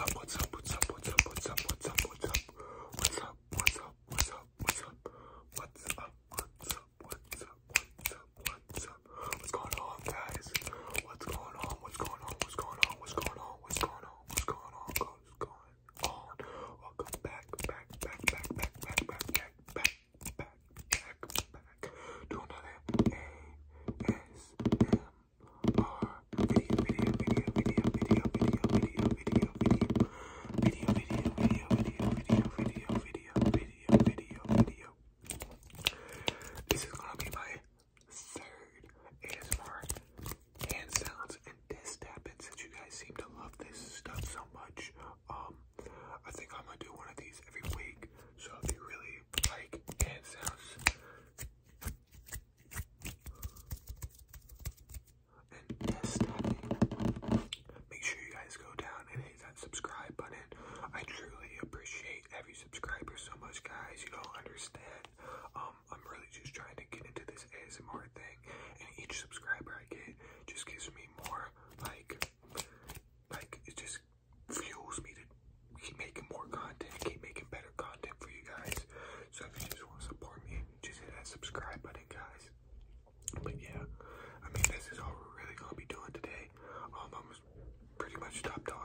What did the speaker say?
Up? What's up? Stop talking.